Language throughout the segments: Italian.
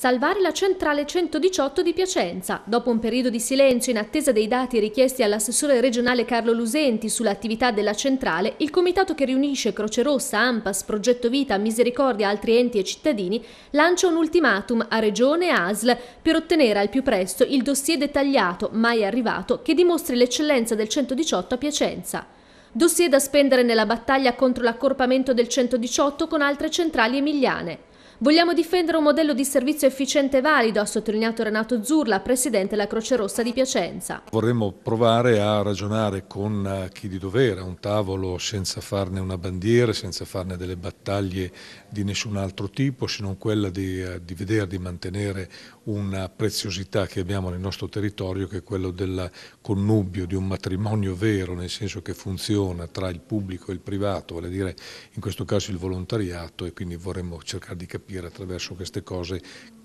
Salvare la centrale 118 di Piacenza. Dopo un periodo di silenzio in attesa dei dati richiesti all'assessore regionale Carlo Lusenti sull'attività della centrale, il comitato che riunisce Croce Rossa, AMPAS, Progetto Vita, Misericordia, altri enti e cittadini lancia un ultimatum a Regione e ASL per ottenere al più presto il dossier dettagliato, mai arrivato, che dimostri l'eccellenza del 118 a Piacenza. Dossier da spendere nella battaglia contro l'accorpamento del 118 con altre centrali emiliane. Vogliamo difendere un modello di servizio efficiente e valido, ha sottolineato Renato Zurla, presidente della Croce Rossa di Piacenza. Vorremmo provare a ragionare con eh, chi di dovere, a un tavolo senza farne una bandiera, senza farne delle battaglie di nessun altro tipo, se non quella di, eh, di vedere di mantenere una preziosità che abbiamo nel nostro territorio, che è quello del connubio di un matrimonio vero, nel senso che funziona tra il pubblico e il privato, vale a dire in questo caso il volontariato e quindi vorremmo cercare di capire capire attraverso queste cose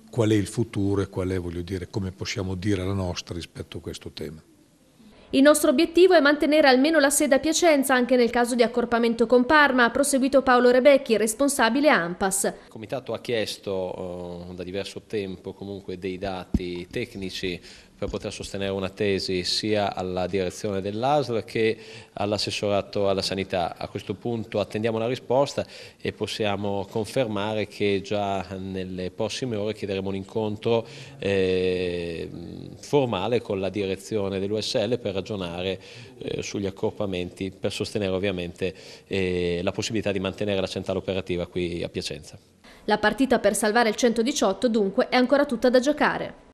qual è il futuro e qual è, voglio dire, come possiamo dire la nostra rispetto a questo tema. Il nostro obiettivo è mantenere almeno la sede a Piacenza anche nel caso di accorpamento con Parma, ha proseguito Paolo Rebecchi, responsabile AMPAS. Il Comitato ha chiesto uh, da diverso tempo comunque dei dati tecnici per poter sostenere una tesi sia alla direzione dell'ASL che all'assessorato alla sanità. A questo punto attendiamo la risposta e possiamo confermare che già nelle prossime ore chiederemo un incontro eh, formale con la direzione dell'USL per ragionare eh, sugli accorpamenti, per sostenere ovviamente eh, la possibilità di mantenere la centrale operativa qui a Piacenza. La partita per salvare il 118 dunque è ancora tutta da giocare.